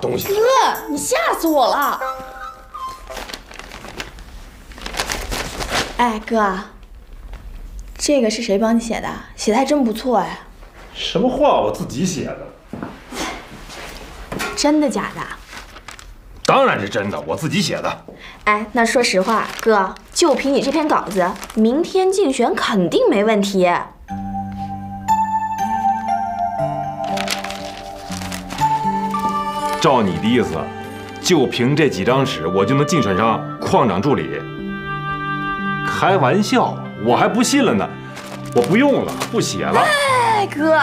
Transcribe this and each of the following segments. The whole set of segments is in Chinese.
哥，你吓死我了！哎，哥，这个是谁帮你写的？写的还真不错哎。什么话？我自己写的。真的假的？当然是真的，我自己写的。哎，那说实话，哥，就凭你这篇稿子，明天竞选肯定没问题。照你的意思，就凭这几张纸，我就能竞选上矿长助理？开玩笑，我还不信了呢。我不用了，不写了。哎，哥，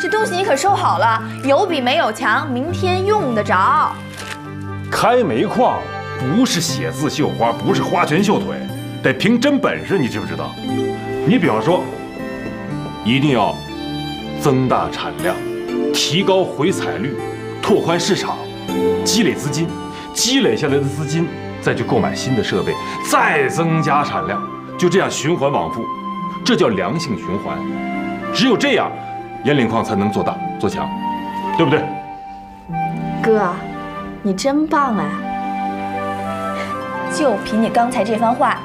这东西你可收好了，有比没有强，明天用得着。开煤矿不是写字绣花，不是花拳绣腿，得凭真本事，你知不知道？你比方说，一定要增大产量，提高回采率，拓宽市场，积累资金，积累下来的资金再去购买新的设备，再增加产量，就这样循环往复，这叫良性循环。只有这样，烟岭矿才能做大做强，对不对？哥。你真棒啊！就凭你刚才这番话，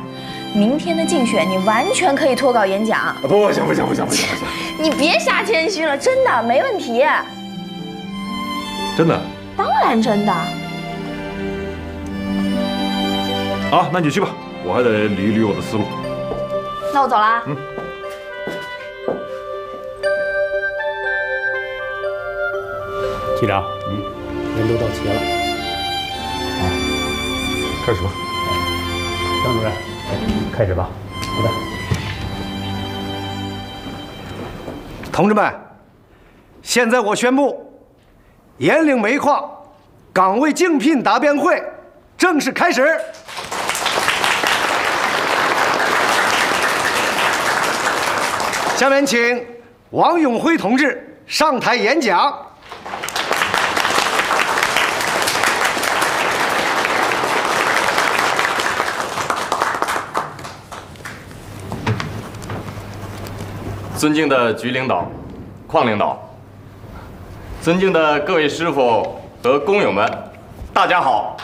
明天的竞选你完全可以脱稿演讲。不行不行不行不行不行！你别瞎谦虚了，真的没问题。真的？当然真的。啊，那你去吧，我还得捋一捋我的思路。那我走了。嗯。局长，嗯，人都到齐了。开始吧，张主任，开始吧。好的。同志们，现在我宣布，岩岭煤矿岗位竞聘答辩会正式开始。下面请王永辉同志上台演讲。尊敬的局领导、矿领导，尊敬的各位师傅和工友们，大家好！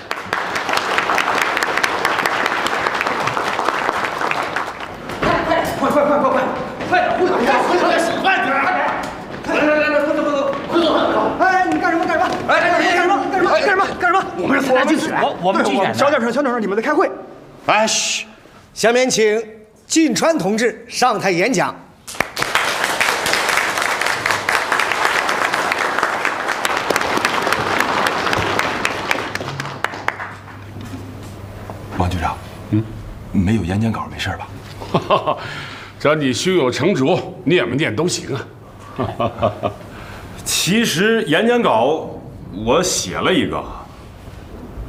快快快快快快快点！快点！快点！快点！来来来来，快走快走快走！哎，你们干什么干什么？哎哎，你们干什么干什么？干什么干什么？我们是突然进来，我们进来的。小点声，小点声，你们在开会。哎嘘！下面请靳川同志上台演讲。没有演讲稿，没事吧？只要你胸有成竹，念不念都行啊。其实演讲稿我写了一个，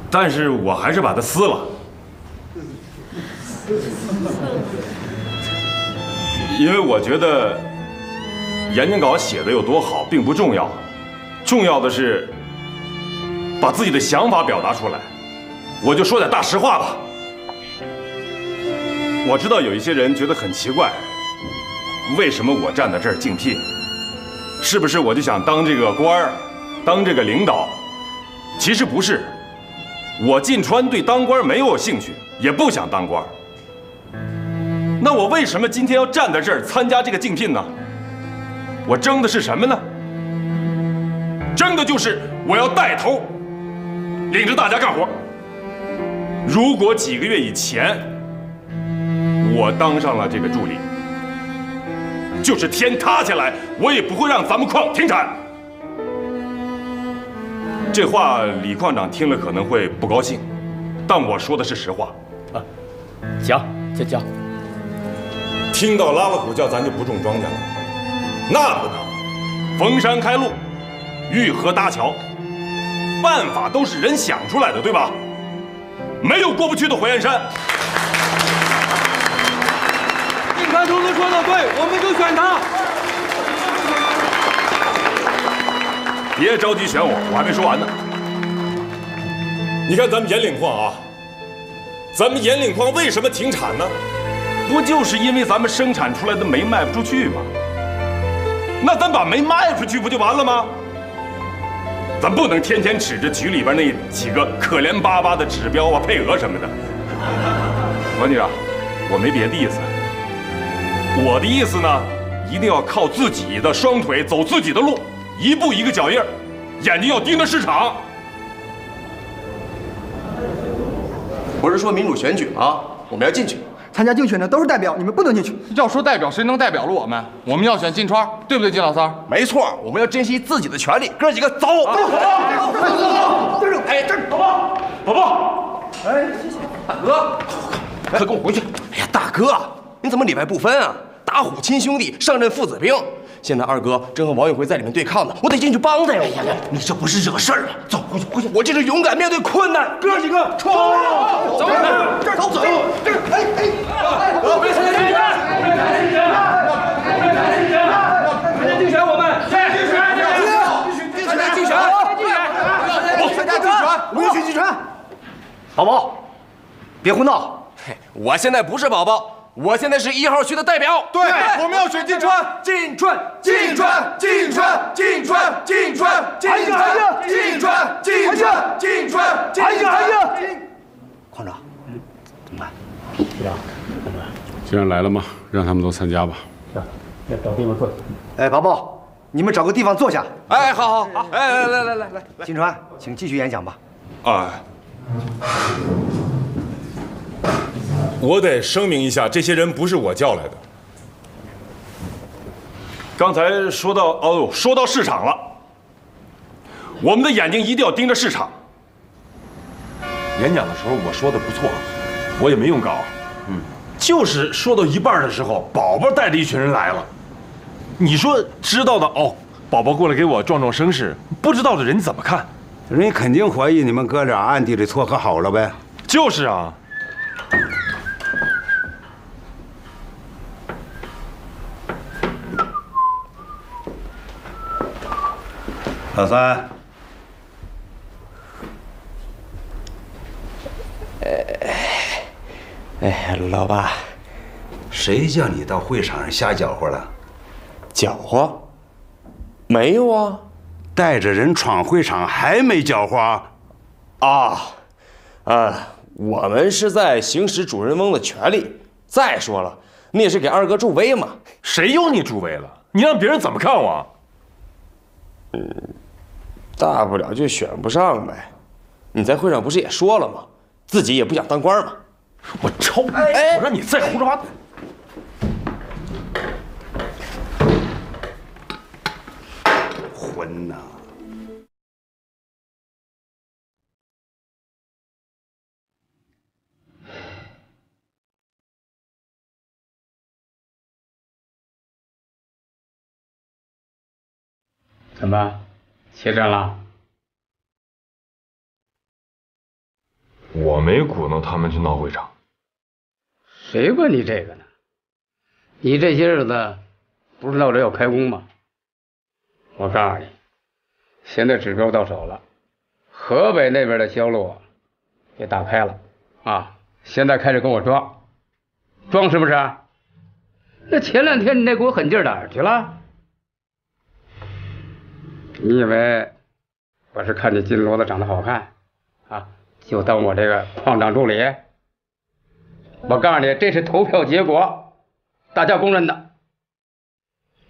但是我还是把它撕了，因为我觉得演讲稿写的有多好并不重要，重要的是把自己的想法表达出来。我就说点大实话吧。我知道有一些人觉得很奇怪，为什么我站在这儿竞聘？是不是我就想当这个官儿，当这个领导？其实不是，我进川对当官没有兴趣，也不想当官。那我为什么今天要站在这儿参加这个竞聘呢？我争的是什么呢？争的就是我要带头，领着大家干活。如果几个月以前，我当上了这个助理，就是天塌下来，我也不会让咱们矿停产。这话李矿长听了可能会不高兴，但我说的是实话。啊，行，行行。听到拉了鼓叫，咱就不种庄稼了？那不能。逢山开路，遇河搭桥，办法都是人想出来的，对吧？没有过不去的火焰山。川同志说的对，我们就选他。别着急选我，我还没说完呢。你看咱们岩岭矿啊，咱们岩岭矿为什么停产呢？不就是因为咱们生产出来的煤卖不出去吗？那咱把煤卖出去不就完了吗？咱不能天天指着局里边那几个可怜巴巴的指标啊、配额什么的。王局长，我没别的意思，我的意思呢，一定要靠自己的双腿走自己的路，一步一个脚印儿，眼睛要盯着市场。不是说民主选举吗？我们要进去。参加竞选的都是代表，你们不能进去。要说代表，谁能代表了我们？我们要选金川，对不对，金老三？没错，我们要珍惜自己的权利。哥几个走，走，走，哎，这宝宝，宝宝，哎，谢谢，大哥，快跟我回去。哎呀，大哥，你怎么里外不分啊？打虎亲兄弟，上阵父子兵。现在二哥正和王永辉在里面对抗呢，我得进去帮他呀！哎呀呀，你这不是惹事儿吗？走，回去，回去。我这是勇敢面对困难。哥几个，冲！走，这儿走，走，这儿，哎哎，我们参加竞选，参加竞选，参加竞选，参加竞选，我们参加竞选，参加竞选，参加竞选，参加竞选，不允许竞选。宝宝，别胡闹！嘿，我现在不是宝宝。我现在是一号区的代表，对，我们要选金川，金川，金川，金川，金川，金川，金川，金川，金川，金川，金川，矿长，怎么办？局长，怎么办？既然来了嘛，让他们都参加吧。行，要找地方坐下。哎，宝宝，你们找个地方坐下。哎，好好好，哎，来来来来来，金川，请继续演讲吧。啊。我得声明一下，这些人不是我叫来的。刚才说到哦，说到市场了，我们的眼睛一定要盯着市场。演讲的时候我说的不错，我也没用稿，嗯，就是说到一半的时候，宝宝带着一群人来了。你说知道的哦，宝宝过来给我壮壮声势，不知道的人怎么看？人家肯定怀疑你们哥俩暗地里撮合好了呗。就是啊。老三，哎，老爸，谁叫你到会场上瞎搅和了？搅和？没有啊，带着人闯会场还没搅和？啊，啊，我们是在行使主人翁的权利。再说了，你也是给二哥助威嘛。谁用你助威了？你让别人怎么看我？嗯。大不了就选不上呗，你在会上不是也说了吗？自己也不想当官嘛。我抽你！我让你再胡说八道。混呐！怎么？歇着了？我没鼓弄他们去闹会场。谁问你这个呢？你这些日子不是闹着要开工吗？我告诉你，现在指标到手了，河北那边的销路也打开了啊！现在开始跟我装，装是不是？那前两天你那股狠劲哪儿去了？你以为我是看你金骡子长得好看啊，就当我这个矿长助理？我告诉你，这是投票结果，大家公认的。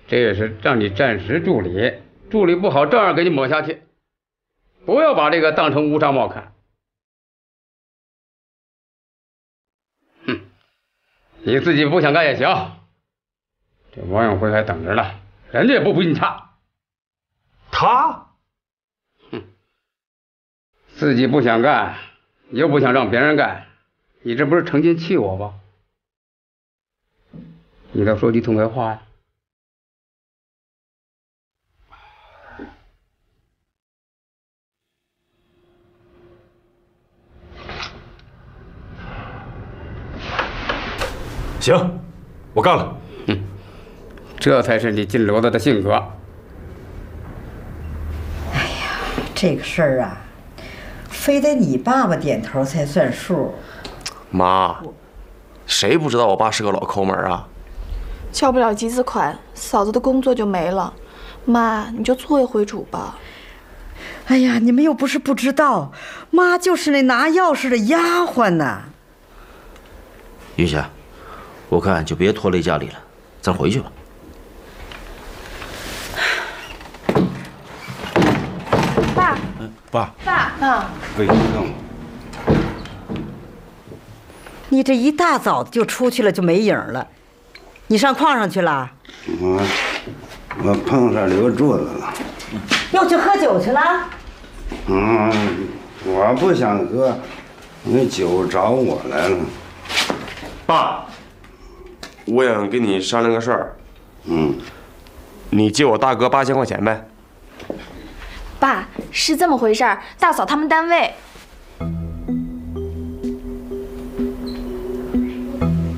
这也是让你暂时助理，助理不好照样给你抹下去。不要把这个当成乌纱帽看。哼，你自己不想干也行。这王永辉还等着呢，人家也不比你差。他，哼，自己不想干，又不想让别人干，你这不是成心气我吗？你倒说句痛快话呀！行，我干了。哼，这才是你金骡子的性格。这个事儿啊，非得你爸爸点头才算数。妈，谁不知道我爸是个老抠门啊？交不了集资款，嫂子的工作就没了。妈，你就做一回主吧。哎呀，你们又不是不知道，妈就是那拿钥匙的丫鬟呐。云霞，我看就别拖累家里了，咱回去吧。爸，爸，爸，为什么？你这一大早就出去了，就没影了。你上矿上去了？我我碰上刘柱子了。又去喝酒去了？嗯，我不想喝，那酒找我来了。爸，我想跟你商量个事儿。嗯，你借我大哥八千块钱呗。爸，是这么回事儿。大嫂他们单位，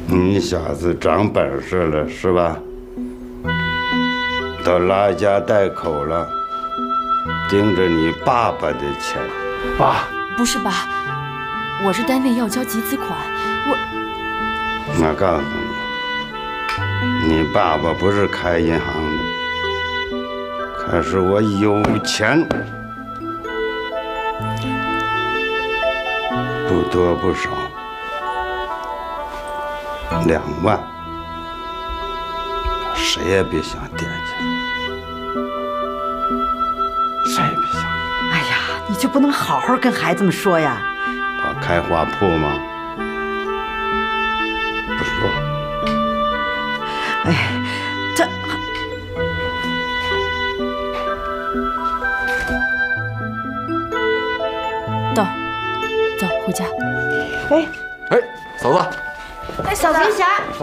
你小子长本事了是吧？都拉家带口了，盯着你爸爸的钱。爸，不是爸，我是单位要交集资款，我我告诉你，你爸爸不是开银行的，可是我有钱，不多不少，两万，谁也别想惦记，谁也别想。哎呀，你就不能好好跟孩子们说呀？我开花铺吗？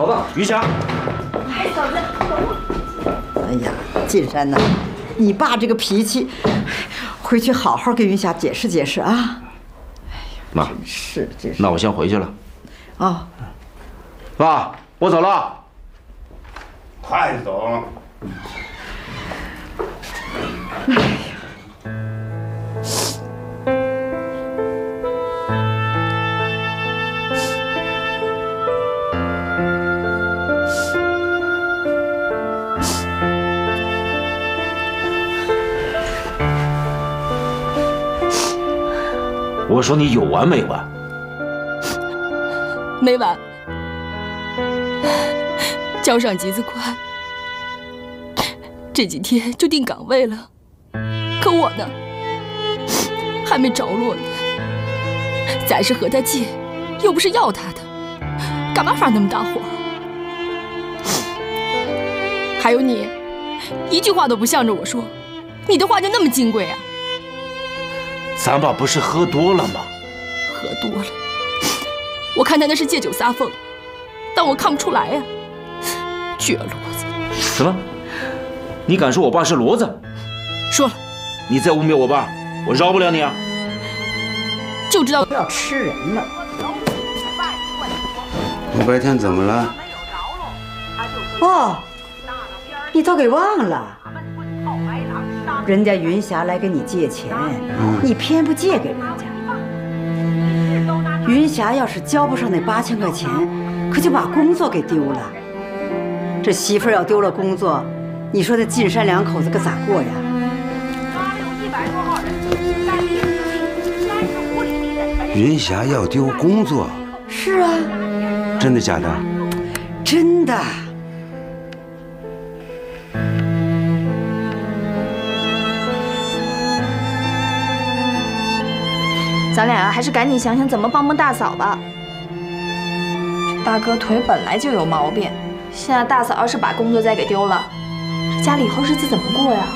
嫂子，云霞，哎，嫂子，哎呀，进山呐，你爸这个脾气，回去好好跟云霞解释解释啊。妈，是这是。那我先回去了。哦，爸，我走了。我说你有完没完？没完，交上集资款，这几天就定岗位了。可我呢，还没着落呢。咱是和他借，又不是要他的，干嘛发那么大火？还有你，一句话都不向着我说，你的话就那么金贵啊？咱爸不是喝多了吗？喝多了，我看他那是借酒撒疯，但我看不出来呀、倔骡子。什么？你敢说我爸是骡子？说了，你再污蔑我爸，我饶不了你啊！就知道要吃人了。我白天怎么了？哦，你都给忘了。人家云霞来跟你借钱，你偏不借给人家。云霞要是交不上那八千块钱，可就把工作给丢了。这媳妇儿要丢了工作，你说这进山两口子可咋过呀？云霞要丢工作，是啊，真的假的？真的。咱俩啊还是赶紧想想怎么帮帮大嫂吧。这大哥腿本来就有毛病，现在大嫂要是把工作再给丢了，这家里以后日子怎么过呀？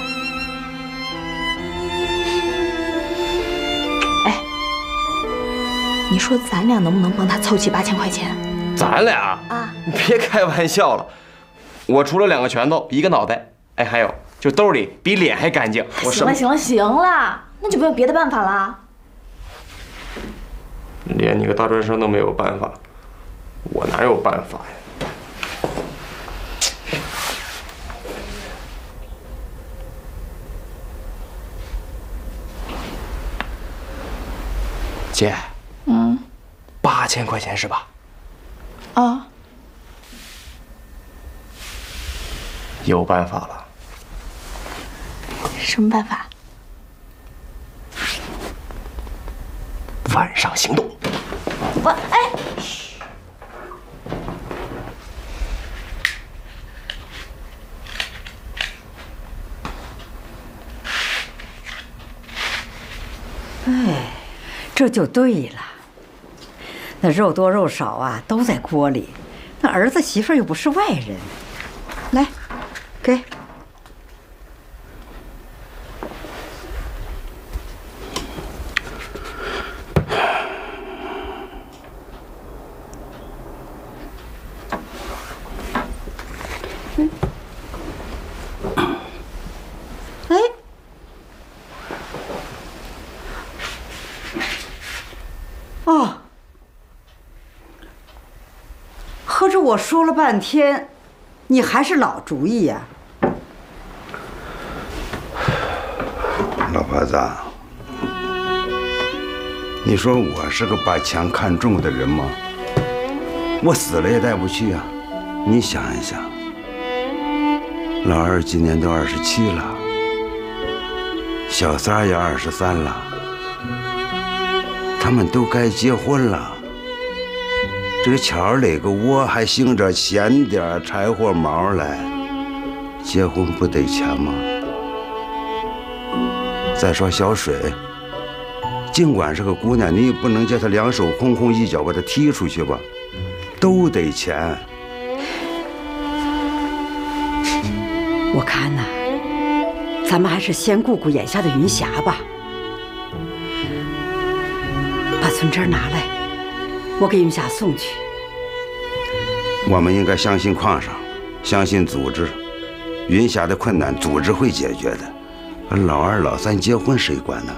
哎，你说咱俩能不能帮他凑齐八千块钱？咱俩啊，你别开玩笑了。我除了两个拳头，一个脑袋，哎，还有就兜里比脸还干净。我行了行了行了，那就没有别的办法啦。连你个大专生都没有办法，我哪有办法呀？姐，嗯，八千块钱是吧？啊，有办法了。什么办法？晚上行动。我哎，哎，这就对了。那肉多肉少啊，都在锅里。那儿子媳妇又不是外人，来，给。哎，哦，合着我说了半天，你还是老主意呀、老婆子，你说我是个把钱看重的人吗？我死了也带不去呀、你想一想，老二今年都二十七了，小三也二十三了，他们都该结婚了。这个巧儿垒个窝，还兴着闲点柴火毛来，结婚不得钱吗？再说小水，尽管是个姑娘，你也不能叫她两手空空，一脚把她踢出去吧，都得钱。我看呐、咱们还是先顾顾眼下的云霞吧。把存折拿来，我给云霞送去。我们应该相信矿上，相信组织。云霞的困难，组织会解决的。老二、老三结婚谁管呢？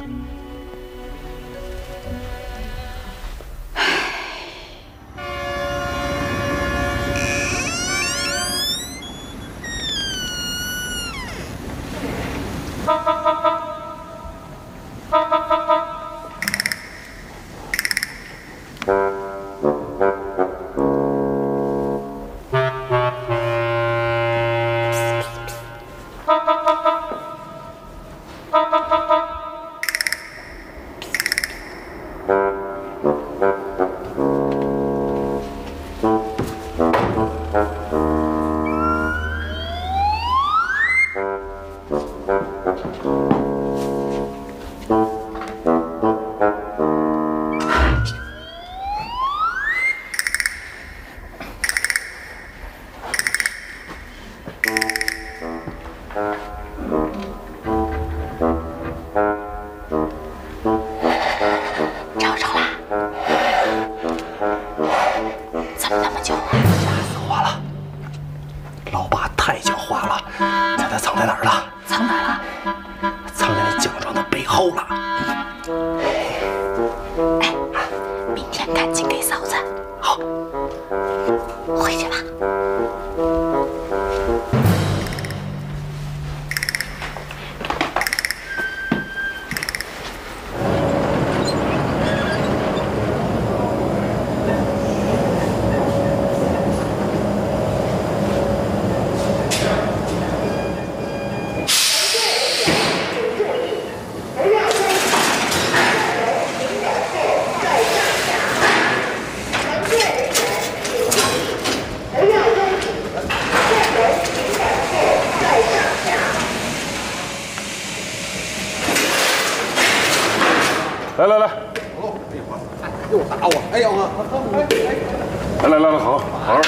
来来来，又打我！哎呦我！来来来来，好好。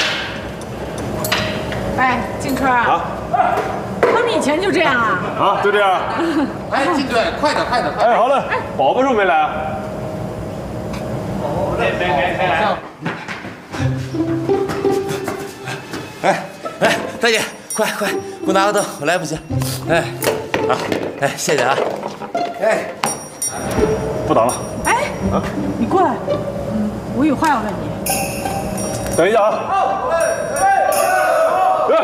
哎，金科啊，他们以前就这样啊？啊，就这样。哎，金队，快点快点！哎，好嘞。宝宝是不是没来啊？没没没没来。哎哎，大姐，快快，给我拿个灯，我来不及。哎，啊，哎，谢谢啊。哎，不等了。哎，啊，你过来，嗯，我有话要问你。等一下啊。哎，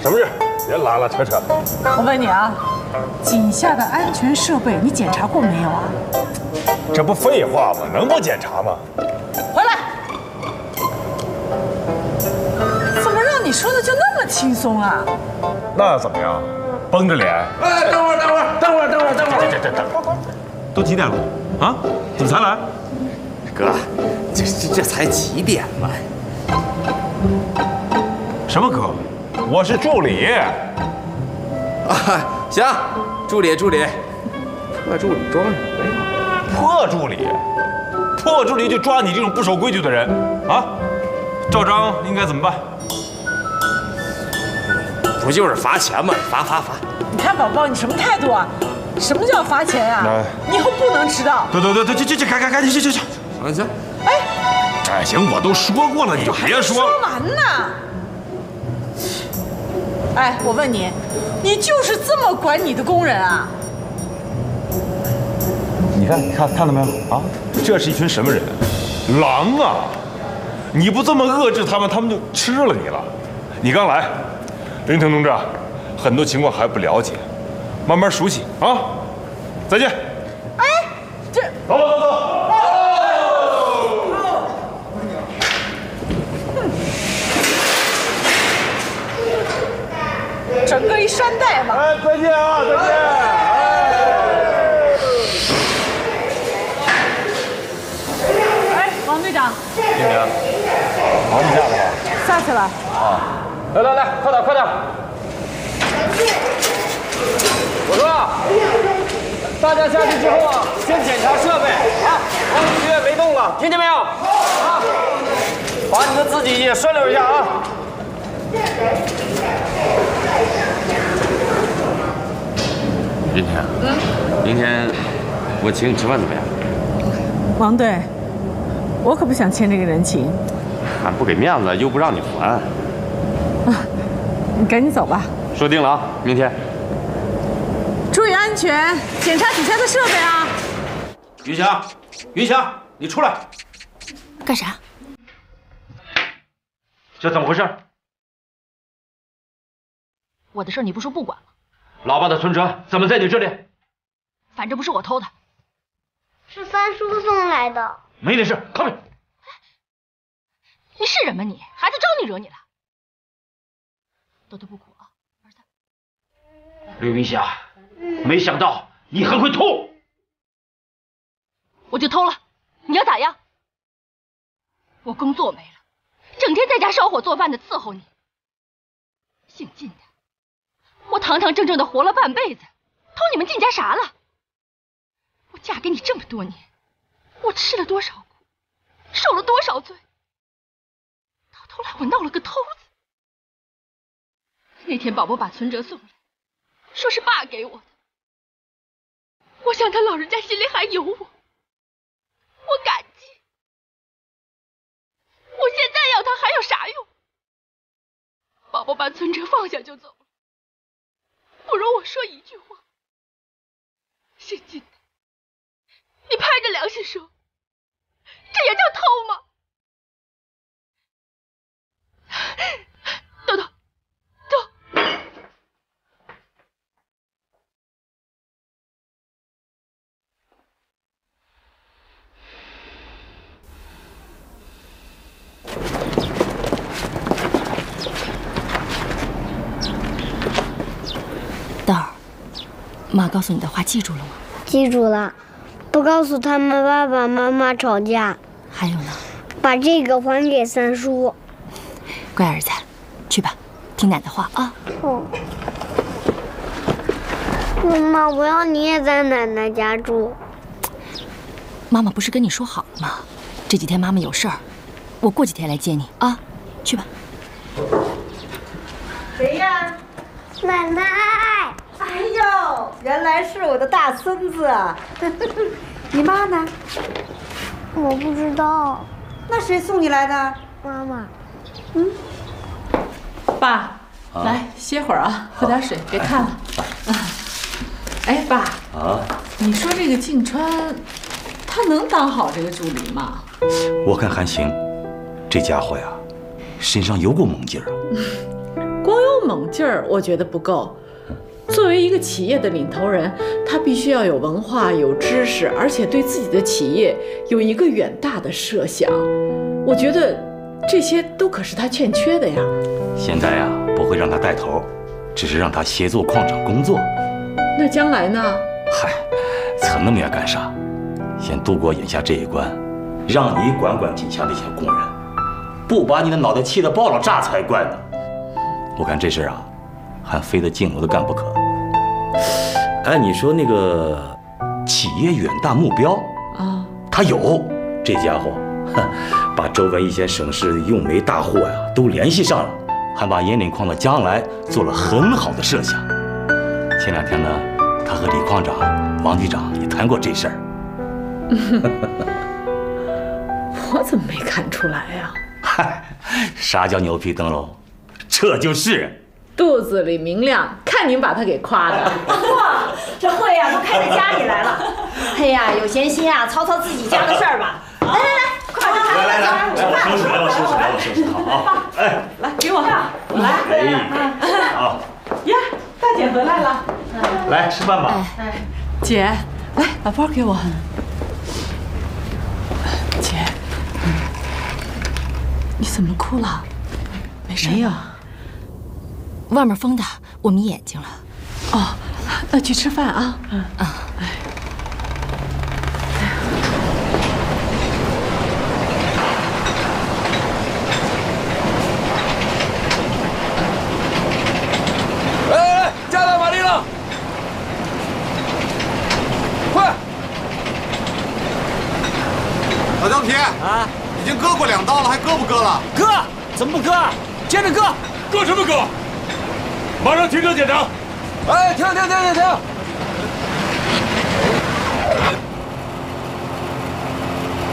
什么事？别拉拉扯扯。我问你啊，井下的安全设备你检查过没有啊？这不废话吗？能不检查吗？回来。怎么让你说的就那么轻松啊？那怎么样？绷着脸？哎，等会儿等会儿等会儿等会儿等会儿！这这这等，都几点了？啊？怎么才来？哥，这这这才几点嘛？什么哥？我是助理。啊，行，助理助理，破助理装什么呀？破助理，破助理就抓你这种不守规矩的人啊！赵章应该怎么办？不就是罚钱吗？罚罚罚！你看宝宝，你什么态度啊？什么叫罚钱啊？你以后不能迟到。对对对对，这这这，赶赶赶紧去去去！行行。哎，哎，行，我都说过了，你就别说。说完呢。哎，我问你，你就是这么管你的工人啊？你看，你看看到没有啊？这是一群什么人？狼啊！你不这么遏制他们，他们就吃了你了。你刚来，林腾同志，很多情况还不了解，慢慢熟悉啊。再见。哎，这走走走走。整个一山寨嘛。哎，再见啊，再见。哎，王队长。今天，好，你下去了。下去了。啊，来来来，快点快点！我说，大家下去之后啊，先检查设备啊，防雨靴没动了，听见没有？啊，把你们自己也顺溜一下啊。云天，嗯，明天我请你吃饭怎么样？王队，我可不想欠这个人情。俺不给面子，又不让你还。啊，你赶紧走吧。说定了啊，明天。全，检查底下的设备啊。云霞，云霞，你出来。干啥？这怎么回事？我的事你不说不管吗？老爸的存折怎么在你这里？反正不是我偷的，是三叔送来的。没你事，靠边！你是人吗你？孩子招你惹你了？豆豆不哭啊，儿子。刘云霞，没想到你还会偷。我就偷了，你要咋样？我工作没了，整天在家烧火做饭的伺候你。姓靳的，我堂堂正正的活了半辈子，偷你们靳家啥了？我嫁给你这么多年，我吃了多少苦，受了多少罪，到头来我闹了个偷子。那天宝宝把存折送来，说是爸给我的，我想他老人家心里还有我，我感激。我现在要他还有啥用？宝宝把存折放下就走了，不容我说一句话。姓金的，你拍着良心说，这也叫偷吗？豆豆，走。豆儿，妈告诉你的话记住了吗？记住了，不告诉他们爸爸妈妈吵架。还有呢？把这个还给三叔。乖儿子，去吧，听奶奶话啊。哦。妈妈，我要你也在奶奶家住。妈妈不是跟你说好了吗？这几天妈妈有事儿，我过几天来接你啊。去吧。谁呀？奶奶。原来是我的大孙子啊！你妈呢？我不知道。那谁送你来的？妈妈。嗯。爸，来歇会儿啊，喝点水，别看了。哎，爸。啊。你说这个静川，他能当好这个助理吗？我看还行，这家伙呀，身上有股猛劲儿啊。光有猛劲儿，我觉得不够。作为一个企业的领头人，他必须要有文化、有知识，而且对自己的企业有一个远大的设想。我觉得这些都可是他欠缺的呀。现在呀，不会让他带头，只是让他协作矿场工作。那将来呢？嗨，扯那么远干啥？先度过眼下这一关，让你管管底下那些工人，不把你的脑袋气得爆了炸才怪呢。我看这事儿啊，还非得进我的干不可。哎，你说那个企业远大目标啊，他有，这家伙，哼，把周围一些省市的用煤大户呀都联系上了，还把盐岭矿的将来做了很好的设想。前两天呢，他和李矿长、王局长也谈过这事儿。我怎么没看出来呀？嗨，啥叫牛皮灯笼？这就是肚子里明亮，看您把他给夸的。哇，这会呀都开到家里来了。哎呀，有闲心啊，操操自己家的事儿吧。来来来，快点来来来，来我收拾，来我收拾，来我收拾，好啊。哎，来给我，来，哎，好。呀，大姐回来了，来吃饭吧。姐，来把包给我。姐，你怎么哭了？没事没有。外面风大，我迷眼睛了。哦，那去吃饭啊。嗯啊。来来来，加大马力了！快！老姜皮啊，已经割过两刀了，还割不割了？割，怎么不割？接着割，割什么割？马上停车检查！哎，停停停停停！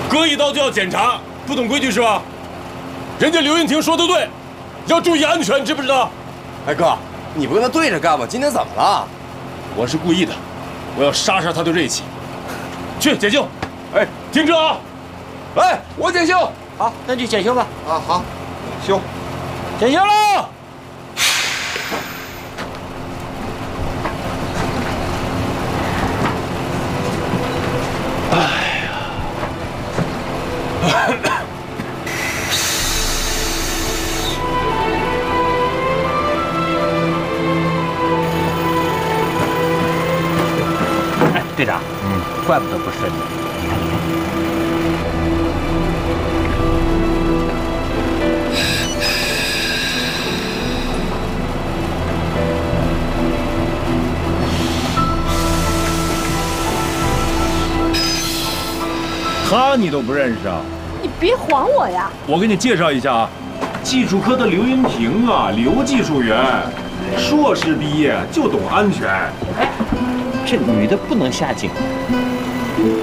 割一刀就要检查，不懂规矩是吧？人家刘云婷说的对，要注意安全，知不知道？哎哥，你不跟他对着干吗？今天怎么了？我是故意的，我要杀杀他的锐气。去检修！哎，停车啊！哎，我检修。好，那就检修吧。啊，好，修，检修喽！哎，队长，嗯，怪不得不顺利。他你都不认识啊？你别晃我呀！我给你介绍一下啊，技术科的刘云平啊，刘技术员，硕士毕业就懂安全。哎，这女的不能下井。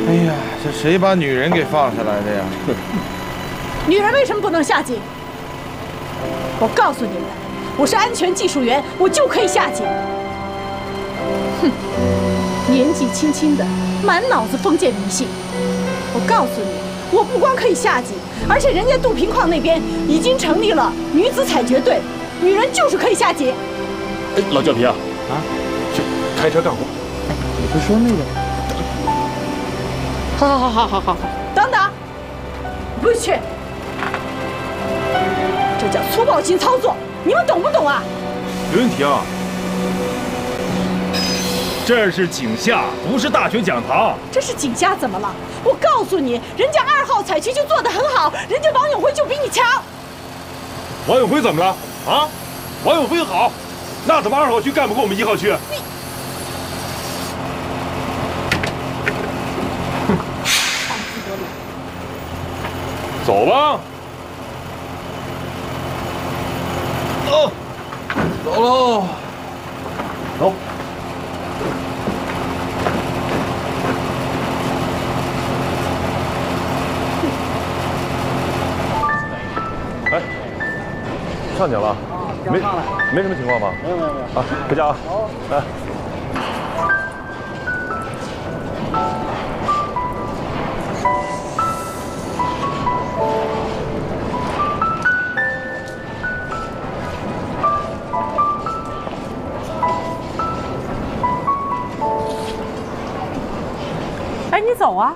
哎呀，这谁把女人给放下来的呀？女人为什么不能下井？我告诉你们，我是安全技术员，我就可以下井。哼，年纪轻轻的，满脑子封建迷信。我告诉你，我不光可以下井，而且人家杜平矿那边已经成立了女子采掘队，女人就是可以下井。哎，老教皮啊，啊，去开车干活。你不说那个？好好好好好好好，等等，不许去！这叫粗暴型操作，你们懂不懂啊？刘云婷，这是井下，不是大学讲堂。这是井下怎么了？我告诉你，人家二号采区就做得很好，人家王永辉就比你强。王永辉怎么了？啊？王永辉好，那怎么二号区干不过我们一号区？你走吧。走，走喽，走。上去了，没没什么情况吧？没有没有没有。啊，回家啊。来。哎，你走啊！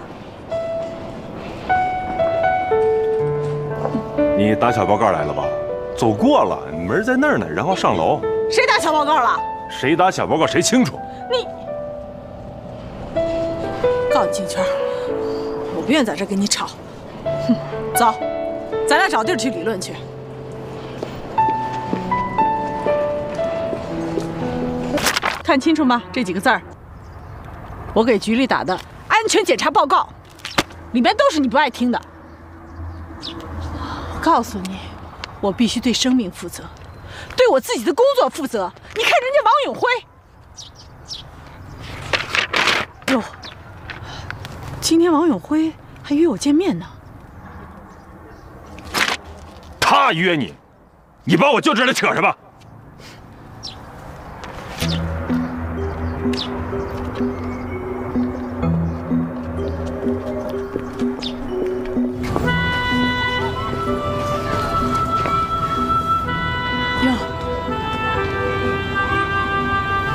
你打小报告来了吧？走过了，门在那儿呢，然后上楼。谁打小报告了？谁打小报告谁清楚。你，告你金圈，我不愿在这跟你吵。哼，走，咱俩找地儿去理论去。看清楚吗？这几个字儿，我给局里打的安全检查报告，里面都是你不爱听的。我告诉你，我必须对生命负责，对我自己的工作负责。你看人家王永辉，哟，今天王永辉还约我见面呢。他约你，你把我叫这来扯什么？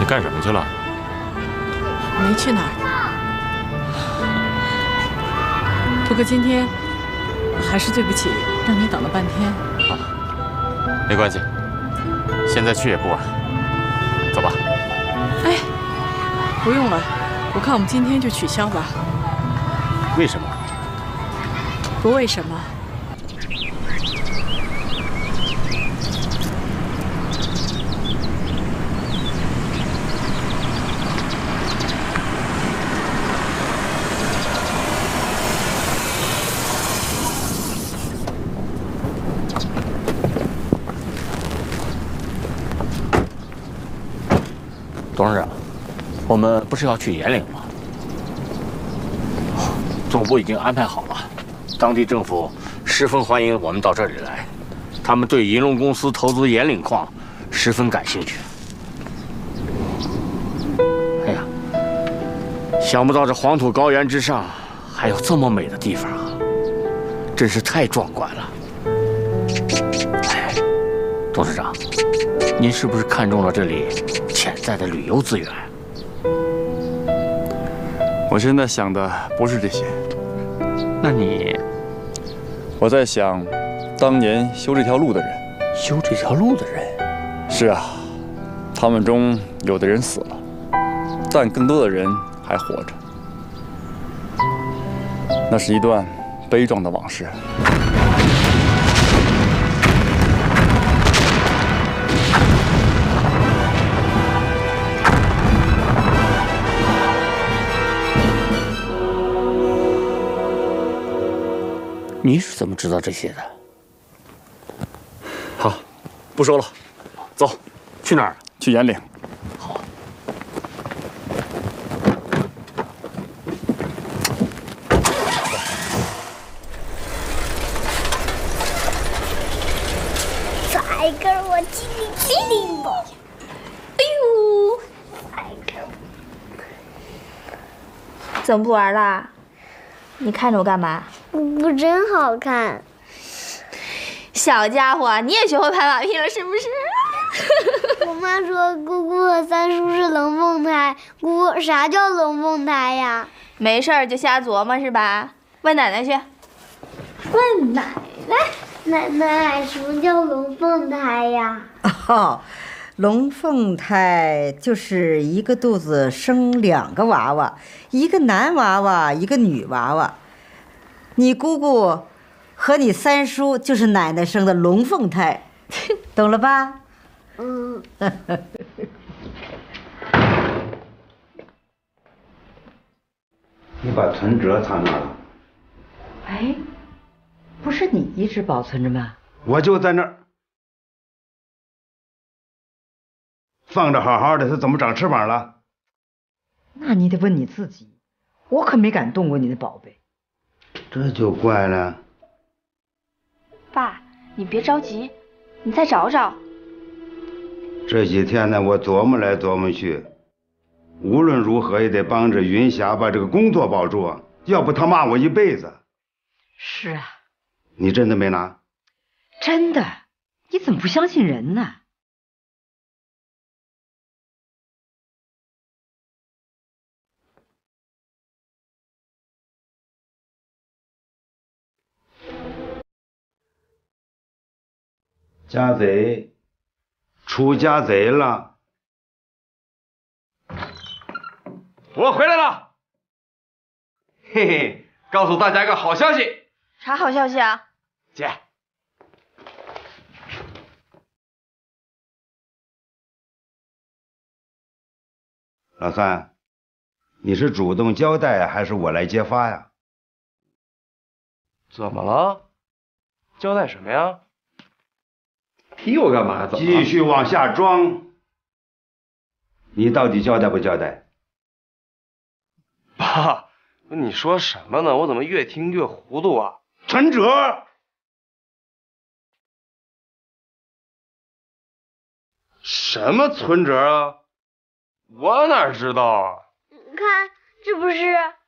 干什么去了？没去哪儿。不过今天还是对不起，让你等了半天。没关系，现在去也不晚。走吧。哎，不用了，我看我们今天就取消吧。为什么？不为什么。董事长，我们不是要去延岭吗？总部已经安排好了，当地政府十分欢迎我们到这里来，他们对银龙公司投资延岭矿十分感兴趣。哎呀，想不到这黄土高原之上还有这么美的地方啊，真是太壮观了。哎，董事长，您是不是看中了这里潜在的旅游资源？我现在想的不是这些，那你，我在想，当年修这条路的人，修这条路的人，是啊，他们中有的人死了，但更多的人还活着，那是一段悲壮的往事。你是怎么知道这些的？好，不说了，走，去哪儿？去延岭。再给我机灵机灵吧！哎呦，再给我。怎么不玩啦？你看着我干嘛？不真好看。小家伙，你也学会拍马屁了是不是？我妈说姑姑和三叔是龙凤胎，姑姑啥叫龙凤胎呀？没事儿就瞎琢磨是吧？问奶奶去。问奶奶。奶奶，什么叫龙凤胎呀？哦，龙凤胎就是一个肚子生两个娃娃，一个男娃娃，一个女娃娃。你姑姑和你三叔就是奶奶生的龙凤胎，懂了吧？嗯。你把存折藏哪了？哎，不是你一直保存着吗？我就在那儿放着好好的，它怎么长翅膀了？那你得问你自己，我可没敢动过你的宝贝。这就怪了。爸，你别着急，你再找找。这几天呢，我琢磨来琢磨去，无论如何也得帮着云霞把这个工作保住啊，要不她骂我一辈子。是啊，你真的没拿？真的，你怎么不相信人呢？家贼，出家贼了！我回来了。嘿嘿，告诉大家一个好消息，啥好消息啊？姐，老三，你是主动交代还是我来揭发呀？怎么了？交代什么呀？踢我干嘛？怎么继续往下装。你到底交代不交代？爸，你说什么呢？我怎么越听越糊涂啊？存折，什么存折啊？我哪知道啊？你看，这不是？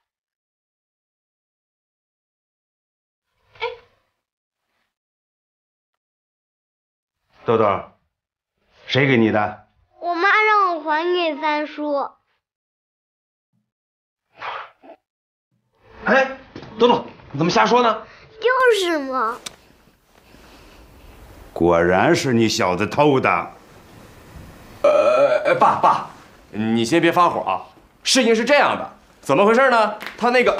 豆豆，谁给你的？我妈让我还给三叔。哎，豆豆，你怎么瞎说呢？就是嘛。果然是你小子偷的。呃，爸爸，你先别发火啊。事情是这样的，怎么回事呢？他那个，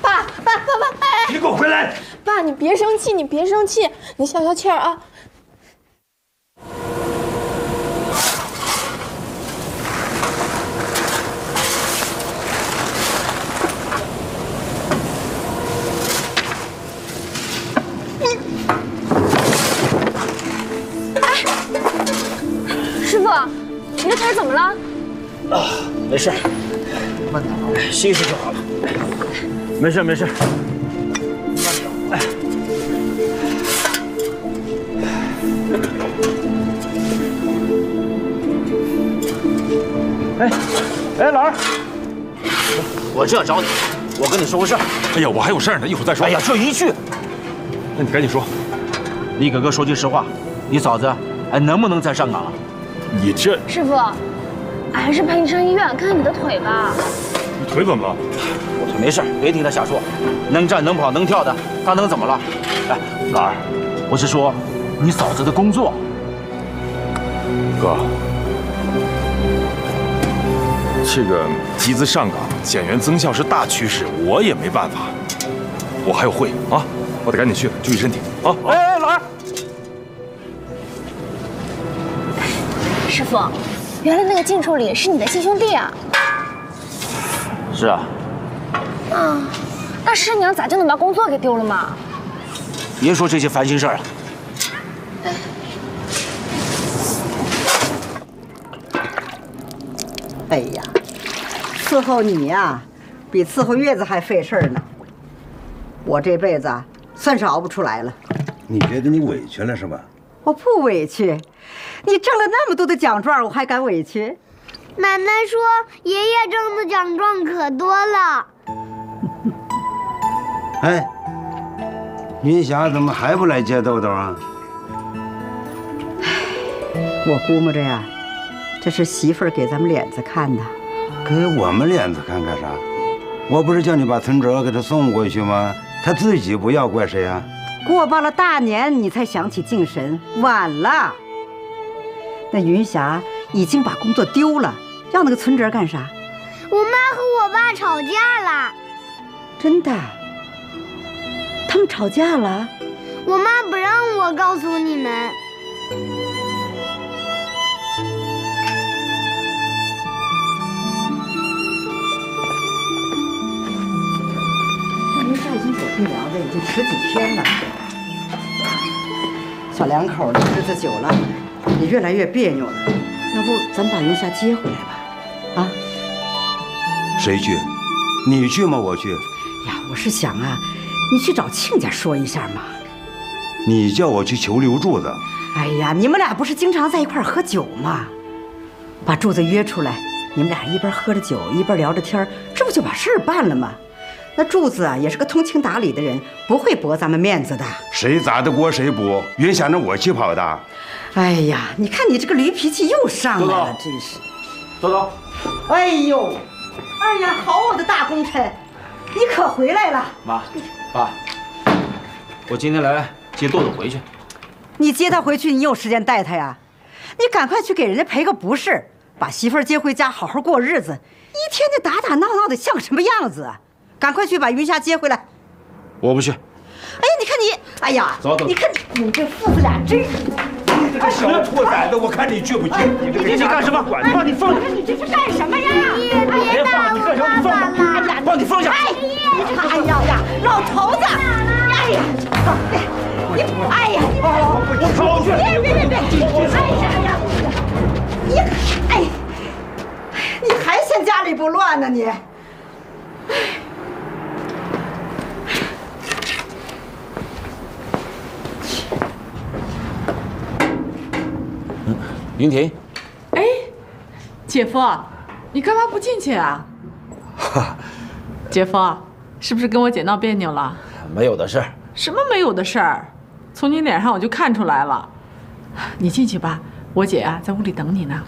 爸爸爸爸，哎！你给我回来！爸，你别生气，你别生气，你消消气儿啊。师傅，你的腿怎么了？啊，没事，慢点，歇歇就好了。没事没事。哎，哎，哎，老二，我正要找你，我跟你说个事儿。哎呀，我还有事儿呢，一会儿再说。哎呀，就一句。那你赶紧说。你哥哥说句实话，你嫂子还能不能再上岗啊？你这师傅，俺还是陪你上医院看看你的腿吧。你腿怎么了？我腿没事，别听他瞎说。能站能跑能跳的，他能怎么了？哎，老二，我是说你嫂子的工作。哥，这个集资上岗、减员增效是大趋势，我也没办法。我还有会啊，我得赶紧去，注意身体啊！哎哎，老二，师傅，原来那个靳处理是你的亲兄弟啊！是啊，啊，那师娘咋就能把工作给丢了嘛？别说这些烦心事儿了。哎呀，伺候你呀，比伺候月子还费事儿呢。我这辈子啊，算是熬不出来了。你觉得你委屈了是吧？我不委屈，你挣了那么多的奖状，我还敢委屈？奶奶说，爷爷挣的奖状可多了。哎，云霞怎么还不来接豆豆啊？我估摸着呀，这是媳妇儿给咱们脸子看的。给我们脸子看干啥？我不是叫你把存折给他送过去吗？他自己不要，怪谁啊？过罢了大年，你才想起敬神，晚了。那云霞已经把工作丢了，要那个存折干啥？我妈和我爸吵架了。真的？他们吵架了？我妈不让我告诉你们。经走病疗的已经十几天了。小两口的日子久了，也越来越别扭了。要不咱把云霞接回来吧？啊？谁去？你去吗？我去。呀，我是想啊，你去找亲家说一下嘛。你叫我去求刘柱子。哎呀，你们俩不是经常在一块儿喝酒吗？把柱子约出来，你们俩一边喝着酒，一边聊着天这不就把事儿办了吗？那柱子啊，也是个通情达理的人，不会驳咱们面子的。谁砸的锅谁补，云想着我去跑的。哎呀，你看你这个驴脾气又上来了，真是。豆豆，哎呦，哎呀，好我的大功臣，你可回来了。妈，爸，我今天来接豆豆回去。你接他回去，你有时间带他呀？你赶快去给人家赔个不是，把媳妇儿接回家，好好过日子。一天天打打闹闹的，像什么样子啊？赶快去把云霞接回来。我不去。哎呀，你看你，哎呀，走走你看你，你这父子俩真是。你这个小兔崽子，我看你倔不倔？你这个你干什么把你放下！你这是干什么呀？别打我！你干什么？你放下！哎呀，把你放下！哎，你这个，哎呀呀，老头子，哎呀，你，哎呀，你，我跑去！别别别别！哎呀呀，你，哎，你还嫌家里不乱呢你？云婷，哎，姐夫，你干嘛不进去啊？姐夫，是不是跟我姐闹别扭了？没有的事儿。什么没有的事儿？从你脸上我就看出来了。你进去吧，我姐啊在屋里等你呢。